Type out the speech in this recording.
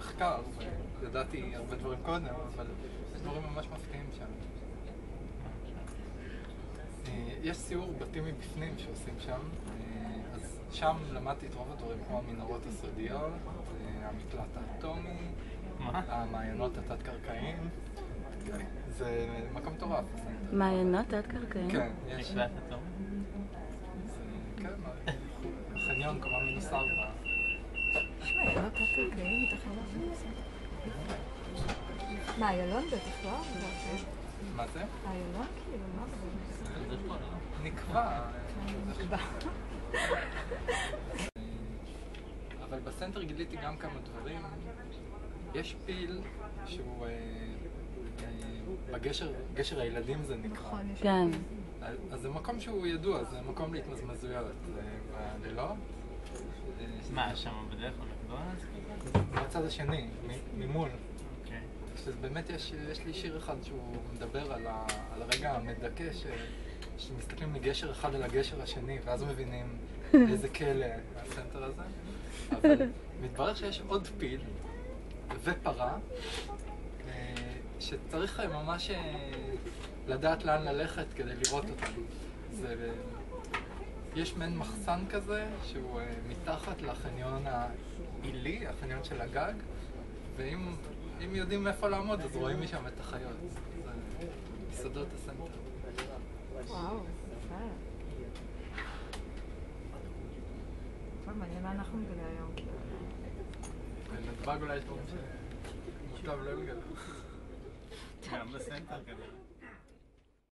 מחקר, וידעתי הרבה דברים קודם, אבל יש דברים ממש מפתיעים שם. אה, יש סיור בתים מבפנים שעושים שם, אה, אז שם למדתי את רוב הדברים, כמו המנהרות הסודיות, אה, המקלט האטומי, מה? המעיינות התת-קרקעיים. זה מקום מטורף. מעיינות תת-קרקעיים? כן, יש... מקלט כן, מה- חניון קומה מינוס ארבע. יש מעיינות תת-קרקעיים הכנסת. מה, איילון בטח, לא? מה זה? איילון כאילו, מה זה? לא? נקבע. אבל בסנטר גיליתי גם כמה דברים. יש פיל שהוא אה, אה, בגשר, גשר הילדים זה נקרא. נכון. כן. אז זה מקום שהוא ידוע, זה מקום להתמזמזויות זה בלילות. אה, מה, שם בדרך כלל כזה? בצד השני, מ- ממול. אוקיי. אז באמת יש, יש לי שיר אחד שהוא מדבר על, ה, על הרגע המדכא ש, שמסתכלים מגשר אחד על הגשר השני ואז מבינים איזה כלא הסנטר הזה. אבל מתברר שיש עוד פיל ופרה אה, שצריך ממש אה, לדעת לאן ללכת כדי לראות אותם. זה, יש מעין מחסן כזה שהוא אה, מתחת לחניון העילי, החניון של הגג, ואם אם יודעים איפה לעמוד אז רואים משם את החיות. זה יסודות הסנטר. וואו, יפה. טוב, מעניין מה אנחנו נגלה היום. בנתב"ג אולי יש דברים שמוטב לא לגלות. גם בסנטר כזה.